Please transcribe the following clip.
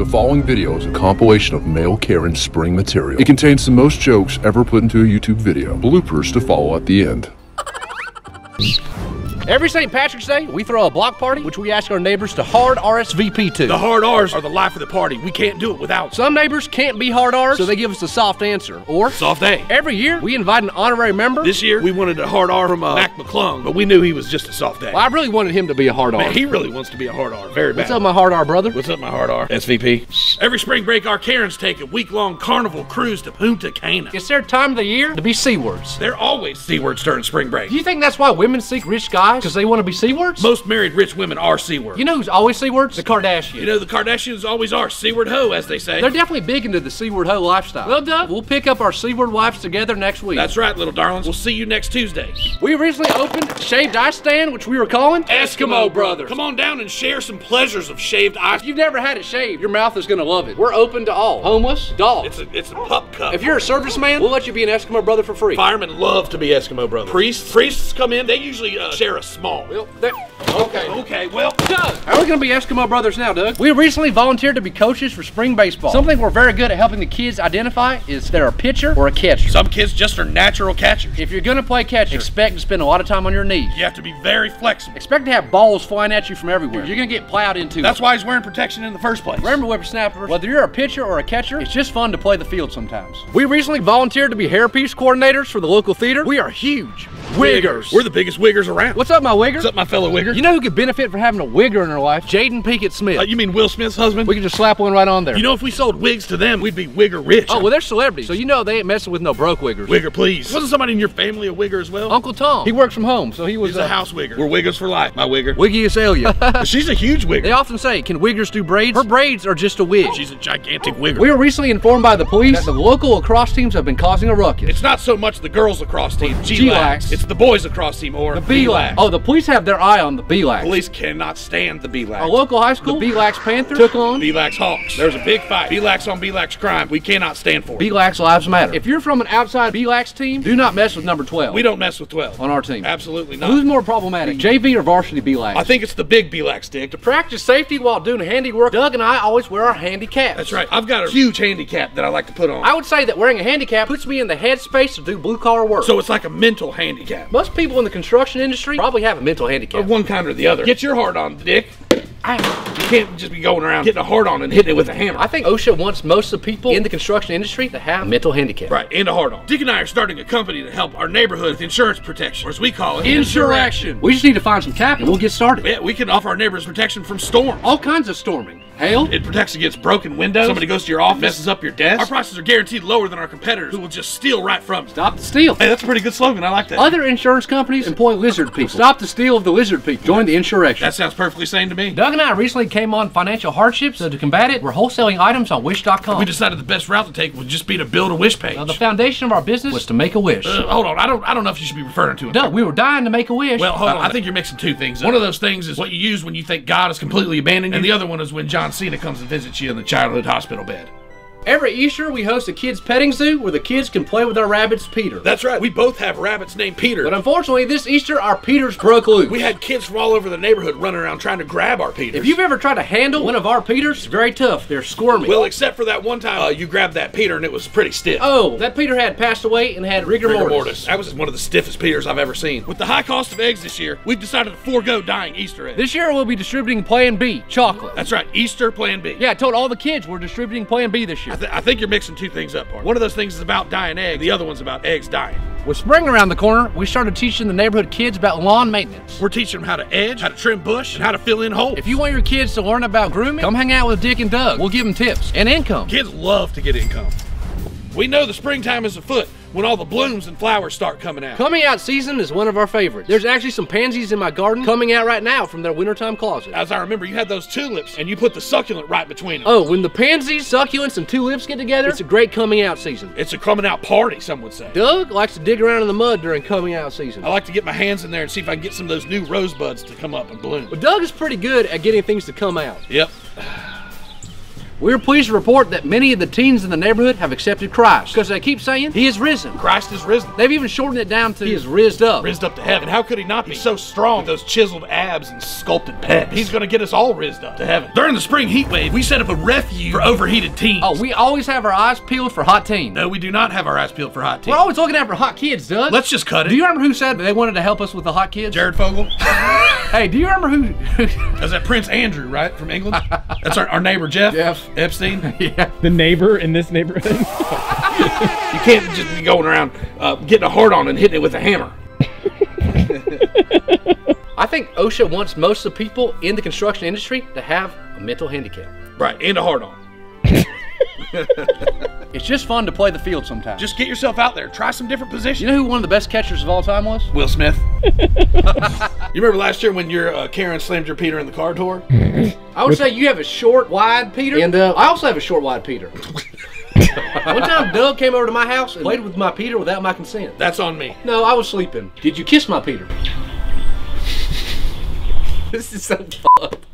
The following video is a compilation of male Karen spring material. It contains the most jokes ever put into a YouTube video. Bloopers to follow at the end. Every St. Patrick's Day, we throw a block party, which we ask our neighbors to hard RSVP to. The hard R's are the life of the party. We can't do it without Some neighbors can't be hard R's, so they give us a soft answer. Or, soft A. every year, we invite an honorary member. This year, we wanted a hard R from uh, Mac McClung, but we knew he was just a soft A. well, I really wanted him to be a hard R. Man, he really wants to be a hard R. Very bad. What's up, my hard R brother? What's up, my hard R? SVP. Every spring break, our Karens take a week-long carnival cruise to Punta Cana. It's their time of the year to be C words. They're always C words during spring break. Do you think that's why women seek rich guys? Because they want to be C words? Most married rich women are C words. You know who's always C words? The Kardashians. You know, the Kardashians always are C word ho, as they say. They're definitely big into the C word hoe lifestyle. Well, Doug, we'll pick up our C word wives together next week. That's right, little darlings. We'll see you next Tuesday. We recently opened Shaved Ice Stand, which we were calling Eskimo Brothers. Come on down and share some pleasures of shaved ice. If you've never had it shaved, your mouth is gonna love it. We're open to all. Homeless, dogs. It's a, it's a pup cup. if you're a serviceman, we'll let you be an Eskimo brother for free. Firemen love to be Eskimo brothers. Priests, priests come in. They usually uh, share a small. Well, that- okay. Okay, well, Doug, how are we gonna be Eskimo brothers now, Doug? We recently volunteered to be coaches for spring baseball. Something we're very good at helping the kids identify is if they're a pitcher or a catcher. some kids just are natural catchers. if you're gonna play catcher, expect to spend a lot of time on your knees. You have to be very flexible. Expect to have balls flying at you from everywhere. You're gonna get plowed into. That's why he's wearing protection in the first place. Remember, whippersnapper, whether you're a pitcher or a catcher, it's just fun to play the field sometimes. We recently volunteered to be hairpiece coordinators for the local theater. We are huge. Wiggers. We're the biggest wiggers around. What's up, my wigger? What's up, my fellow wigger? You know who could benefit from having a wigger in their life? Jada Pinkett Smith. Uh, you mean Will Smith's husband? we could just slap one right on there. you know, if we sold wigs to them, we'd be wigger rich. oh, well, they're celebrities, so you know they ain't messing with no broke wiggers. wigger, please. Wasn't somebody in your family a wigger as well? Uncle Tom. He works from home, so he was He's a house wigger. We're wiggers for life, my wigger. Wiggy Azalea. She's a huge wigger. they often say, can wiggers do braids? Her braids are just a wig. She's a gigantic wigger. We were recently informed by the police that the local lacrosse teams have been causing a ruckus. It's not so much the girls lacrosse team, G-Lax. G-Lax. It's the boys across Seymour. the B-Lax. Oh, the police have their eye on the B-Lax. Police cannot stand the B-Lax. A local high school, B-Lax Panthers, took on B-Lax Hawks. There's a big fight. B-Lax on B-Lax crime. We cannot stand for it. B-Lax Lives Matter. If you're from an outside B-Lax team, do not mess with number 12 We don't mess with 12. on our team. Absolutely not. Who's more problematic, mm. JV or varsity B-Lax? I think it's the big B-Lax dick. to practice safety while doing handiwork, Doug and I always wear our handicaps. That's right. I've got a huge handicap that I like to put on. I would say that wearing a handicap puts me in the headspace to do blue collar work. So it's like a mental handicap. Most people in the construction industry probably have a mental handicap. Of one kind or the other. Get your heart on, dick. I, You can't just be going around getting a hard on and hitting it with a hammer. I think OSHA wants most of the people in the construction industry to have a mental handicap. Right, and a hard on. Dick and I are starting a company to help our neighborhood with insurance protection, or as we call it, Insurrection. We just need to find some capital and we'll get started. Yeah, we can offer our neighbors protection from storms. All kinds of storming. Hail. It protects against broken windows. Somebody goes to your office, messes up your desk. Our prices are guaranteed lower than our competitors, who will just steal right from you. Stop the steal. Hey, that's a pretty good slogan. I like that. Other insurance companies employ lizard people. Stop the steal of the lizard people. Join the insurrection. That sounds perfectly sane to me. Doug and I recently came on financial hardships, so to combat it, we're wholesaling items on Wish.com. We decided the best route to take would just be to build a wish page. Now, the foundation of our business was to make a wish. Uh, hold on, I don't, I don't know if you should be referring to it. Doug, we were dying to make a wish. Well, hold on. I think you're mixing two things. up. One of those things is what you use when you think God has completely abandoned you, and the other one is when John Cena comes and visits you in the childhood hospital bed. Every Easter we host a kids petting zoo where the kids can play with our rabbits, Peter. That's right. We both have rabbits named Peter. But unfortunately, this Easter our Peters broke loose. we had kids from all over the neighborhood running around trying to grab our Peters. if you've ever tried to handle one of our Peters, it's very tough. They're squirmy. well, except for that one time uh, you grabbed that Peter and it was pretty stiff. oh, that Peter had passed away and had rigor, Rigor mortis. mortis. That was one of the stiffest Peters I've ever seen. With the high cost of eggs this year, we've decided to forego dying Easter eggs. This year we'll be distributing Plan B chocolate. That's right, Easter Plan B. Yeah, I told all the kids we're distributing Plan B this year. I, th- I think you're mixing two things up, Bart. One of those things is about dying eggs. The other one's about eggs dying. With spring around the corner, we started teaching the neighborhood kids about lawn maintenance. We're teaching them how to edge, how to trim bush, and how to fill in holes. If you want your kids to learn about grooming, come hang out with Dick and Doug. We'll give them tips and income. Kids love to get income. We know the springtime is afoot when all the blooms and flowers start coming out. Coming out season is one of our favorites. There's actually some pansies in my garden coming out right now from their wintertime closet. As I remember, you had those tulips and you put the succulent right between them. Oh, when the pansies, succulents, and tulips get together, it's a great coming out season. It's a coming out party, some would say. Doug likes to dig around in the mud during coming out season. I like to get my hands in there and see if I can get some of those new rosebuds to come up and bloom. But Doug is pretty good at getting things to come out. Yep. We are pleased to report that many of the teens in the neighborhood have accepted Christ because they keep saying He is risen. Christ is risen. They've even shortened it down to He is rizzed up. Rizzed up to heaven. How could he not be? He's so strong with those chiseled abs and sculpted pecs. He's gonna get us all rizzed up to heaven. During the spring heat wave, we set up a refuge for overheated teens. Oh, we always have our eyes peeled for hot teens. no, we do not have our eyes peeled for hot teens. We're always looking out for hot kids, Doug. Let's just cut it. Do you remember who said they wanted to help us with the hot kids? Jared Fogle? Hey, do you remember who? Is that Prince Andrew, right? From England? That's our, our neighbor Jeff. Jeff. Epstein. yeah. The neighbor in this neighborhood. You can't just be going around uh, getting a hard on and hitting it with a hammer. I think OSHA wants most of the people in the construction industry to have a mental handicap. Right, and a hard on. It's just fun to play the field sometimes. Just get yourself out there. Try some different positions. you know who one of the best catchers of all time was? Will Smith. you remember last year when your uh, Karen slammed your Peter in the car door? I would say you have a short, wide Peter, and uh, I also have a short, wide Peter. One time, Doug came over to my house and played with my Peter without my consent. That's on me. No, I was sleeping. Did you kiss my Peter? this is so fucked.